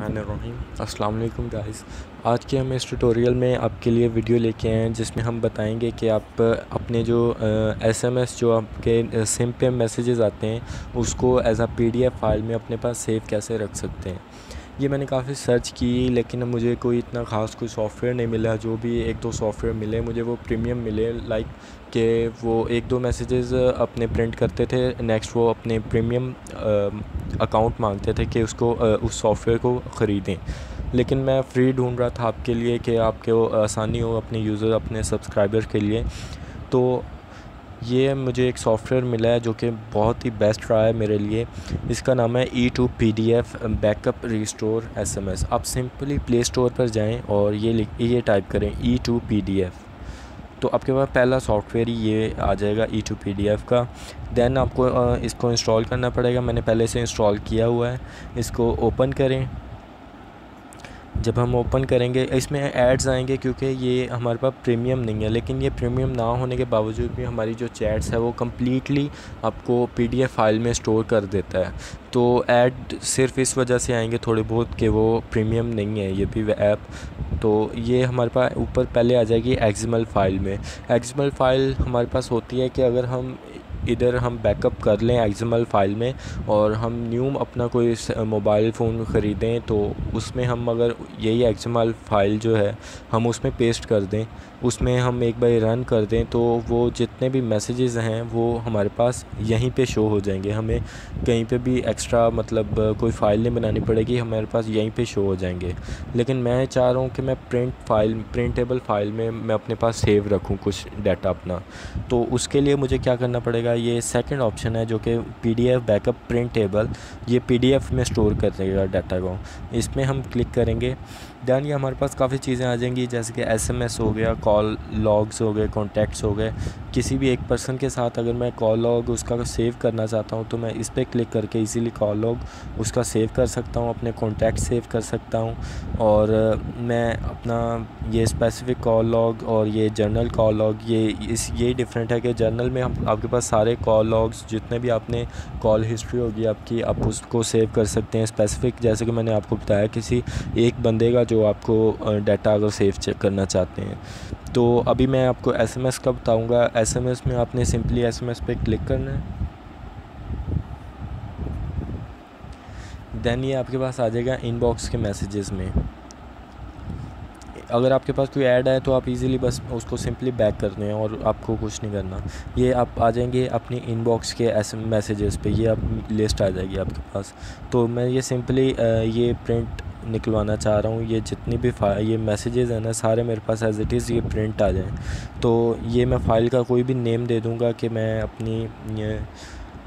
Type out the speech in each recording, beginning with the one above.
الرحمن الرحیم۔ السلام علیکم گائز آج کے ہم اس ٹوٹوریل میں آپ کے لیے ویڈیو لے کے آئے ہیں، جس میں ہم بتائیں گے کہ آپ اپنے جو ایس ایم ایس جو آپ کے سم پہ میسیجز آتے ہیں، اس کو as a P D F file میں اپنے پاس سیو کیسے رکھ سکتے ہیں۔ یہ میں نے کافی سرچ کی، لیکن مجھے کوئی اتنا خاص کوئی سافٹ ویئر نہیں ملا۔ جو بھی ایک دو سافٹ ویئر ملے، مجھے وہ پریمیم ملے۔ لائک کہ وہ ایک دو میسیجز اپنے پرنٹ کرتے تھے نیکسٹ وہ اپنے پریمیم اکاؤنٹ مانگتے تھے کہ اس کو اس سافٹ ویئر کو خریدیں۔ لیکن میں فری ڈھونڈ رہا تھا آپ کے لیے کہ آپ کے آسانی ہو اپنے یوزر اپنے سبسکرائبر کے لیے۔ تو یہ مجھے ایک سافٹ ویئر ملا ہے جو کہ بہت ہی بیسٹ رہا ہے میرے لیے۔ اس کا نام ہے E to P D F back up restore S M S آپ سمپلی پلے اسٹور پر جائیں اور یہ یہ ٹائپ کریں E to P D F تو آپ کے پاس پہلا سافٹ ویئر ہی یہ آ جائے گا E to P D F کا۔ دین آپ کو اس کو انسٹال کرنا پڑے گا۔ میں نے پہلے سے انسٹال کیا ہوا ہے۔ اس کو اوپن کریں۔ جب ہم اوپن کریں گے، اس میں ایڈز آئیں گے کیونکہ یہ ہمارے پاس پریمیم نہیں ہے۔ لیکن یہ پریمیم نہ ہونے کے باوجود بھی ہماری جو چیٹس ہے وہ کمپلیٹلی آپ کو پی ڈی ایف فائل میں اسٹور کر دیتا ہے۔ تو ایڈ صرف اس وجہ سے آئیں گے تھوڑے بہت کہ وہ پریمیم نہیں ہے، یہ بھی ایپ تو یہ ہمارے پاس اوپر پہلے آ جائے گی ایگزمل فائل میں۔ ایگزمل فائل ہمارے پاس ہوتی ہے کہ اگر ہم ادھر ہم بیک اپ کر لیں ایگزمل فائل میں اور ہم نیو اپنا کوئی موبائل فون خریدیں تو اس میں ہم اگر یہی ایگزمل فائل جو ہے ہم اس میں پیسٹ کر دیں، اس میں ہم ایک بار رن کر دیں تو وہ جتنے بھی میسیجز ہیں وہ ہمارے پاس یہیں پہ شو ہو جائیں گے۔ ہمیں کہیں پہ بھی ایکسٹرا مطلب کوئی فائل نہیں بنانی پڑے گی، ہمارے پاس یہیں پہ شو ہو جائیں گے۔ لیکن میں چاہ رہا ہوں کہ میں پرنٹ فائل پرنٹیبل فائل میں میں اپنے پاس سیو رکھوں کچھ ڈیٹا اپنا۔ تو اس کے لیے مجھے کیا کرنا پڑے گا؟ یہ سیکنڈ آپشن ہے جو کہ P D F back up print table یہ پی ڈی ایف میں اسٹور کر دے گا ڈیٹا کو۔ اس میں ہم کلک کریں گے۔ دین یہ ہمارے پاس کافی چیزیں آ جائیں گی، جیسے کہ ایس ایم ایس ہو گیا کال لاگس ہو گئے کانٹیکٹس ہو گئے۔ کسی بھی ایک پرسن کے ساتھ اگر میں کال لاگ اس کا سیو کرنا چاہتا ہوں تو میں اس پہ کلک کر کے ایزیلی کال لاگ اس کا سیو کر سکتا ہوں، اپنے کانٹیکٹ سیو کر سکتا ہوں۔ اور میں اپنا یہ اسپیسیفک کال لاگ اور یہ جرنل کال لاگ یہ اس یہی ڈفرینٹ ہے کہ جرنل میں ہم، آپ کے پاس سارے کال لاگس جتنے بھی آپ نے کال ہسٹری ہوگی، آپ کی، آپ اس کو سیو کر سکتے ہیں اسپیسیفک جیسے کہ میں نے آپ کو بتایا، کسی ایک بندے کا جو آپ کو ڈیٹا اگر سیو چیک کرنا چاہتے ہیں۔ تو ابھی میں آپ کو ایس ایم ایس کا بتاؤں گا۔ ایس ایم ایس میں آپ نے سمپلی ایس ایم ایس پہ کلک کرنا ہے۔ دین یہ آپ کے پاس آ جائے گا ان باکس کے میسیجز میں۔ اگر آپ کے پاس کوئی ایڈ ہے تو آپ ایزیلی بس اس کو سمپلی بیک کر دیں اور آپ کو کچھ نہیں کرنا۔ یہ آپ آ جائیں گے اپنی ان باکس کے ایس میسیجز پہ۔ یہ آپ لسٹ آ جائے گی آپ کے پاس۔ تو میں یہ سمپلی یہ پرنٹ نکلوانا چاہ رہا ہوں، یہ جتنی بھی یہ میسیجز ہیں نا، سارے میرے پاس ایز اٹ از یہ پرنٹ آ جائیں۔ تو یہ میں فائل کا کوئی بھی نیم دے دوں گا کہ میں اپنی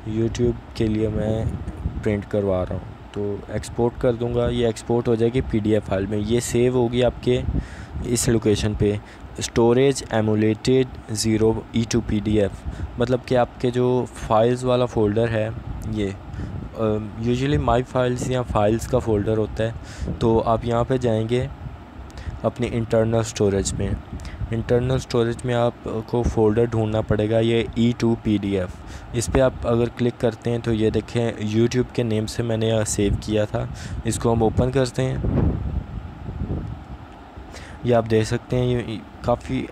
یوٹیوب کے لیے میں پرنٹ کروا رہا ہوں۔ تو ایکسپورٹ کر دوں گا، یہ ایکسپورٹ ہو جائے گی پی ڈی ایف فائل میں۔ یہ سیو ہوگی آپ کے اس لوکیشن پہ۔ Storage emulated zero E to P D F مطلب کہ آپ کے جو فائلز والا فولڈر ہے، یہ یوزلی مائی فائلز یا فائلز کا فولڈر ہوتا ہے، تو آپ یہاں پہ جائیں گے اپنی انٹرنل اسٹوریج میں۔ انٹرنل اسٹوریج میں آپ کو فولڈر ڈھونڈنا پڑے گا، یہ E to P D F اس پہ آپ اگر کلک کرتے ہیں تو یہ دیکھیں یوٹیوب کے نیم سے میں نے سیو کیا تھا۔ اس کو ہم اوپن کرتے ہیں۔ یہ آپ دیکھ سکتے ہیں، یہ کافی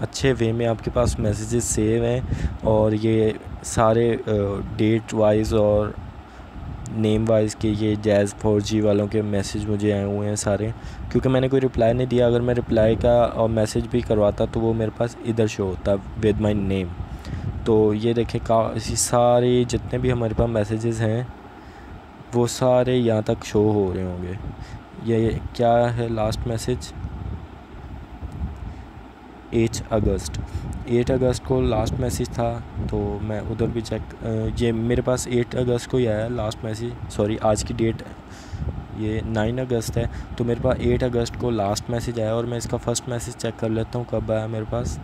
اچھے وے میں آپ کے پاس میسیجز سیو ہیں اور یہ سارے ڈیٹ وائز اور نیم وائز کے یہ جیز فور جی والوں کے میسیج مجھے آئے ہوئے ہیں سارے۔ کیونکہ میں نے کوئی رپلائی نہیں دیا، اگر میں رپلائی کا اور میسیج بھی کرواتا تو وہ میرے پاس ادھر شو ہوتا ود مائی نیم تو یہ دیکھیں، کا سارے جتنے بھی ہمارے پاس میسیجز ہیں، وہ سارے یہاں تک شو ہو رہے ہوں گے۔ یہ کیا ہے last message eight August. Eight August کو لاسٹ میسیج تھا، تو میں ادھر بھی چیک یہ میرے پاس ایٹ اگست کو ہی آیا لاسٹ میسیج سوری آج کی ڈیٹ یہ نائن اگست ہے۔ تو میرے پاس ایٹ اگست کو لاسٹ میسیج آیا اور میں اس کا فرسٹ میسیج چیک کر لیتا ہوں کب آیا میرے پاس۔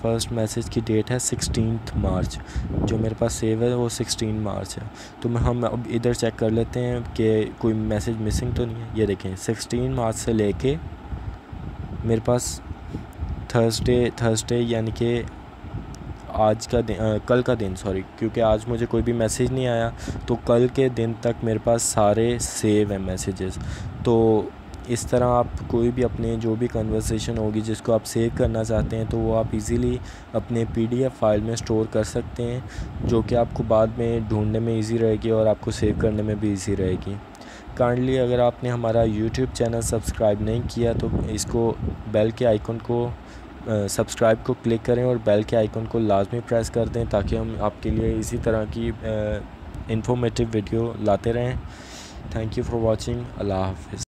فرسٹ میسیج کی ڈیٹ ہے سکسٹینتھ مارچ جو میرے پاس سیو ہے، وہ سکسٹین مارچ ہے۔ تو میں ہم اب ادھر چیک کر لیتے ہیں کہ کوئی میسیج مسنگ تو نہیں ہے۔ یہ دیکھیں سکسٹین مارچ سے لے کے میرے پاس تھرسڈے تھرسڈے یعنی کہ آج کا دن کل کا دن سوری کیونکہ آج مجھے کوئی بھی میسیج نہیں آیا، تو کل کے دن تک میرے پاس سارے سیو ہیں میسیجز تو اس طرح آپ کوئی بھی اپنے جو بھی کنورسیشن ہوگی جس کو آپ سیو کرنا چاہتے ہیں، تو وہ آپ ایزیلی اپنے پی ڈی ایف فائل میں سٹور کر سکتے ہیں، جو کہ آپ کو بعد میں ڈھونڈنے میں ایزی رہے گی اور آپ کو سیو کرنے میں بھی ایزی رہے گی۔ کائنڈلی اگر آپ نے ہمارا یوٹیوب چینل سبسکرائب نہیں کیا تو اس کو بیل کے آئیکن کو سبسکرائب کو کلک کریں اور بیل کے آئیکن کو لازمی پریس کر دیں تاکہ ہم آپ کے لیے اسی طرح کی انفارمیٹیو ویڈیو لاتے رہیں۔ تھینک یو فار واچنگ اللہ حافظ۔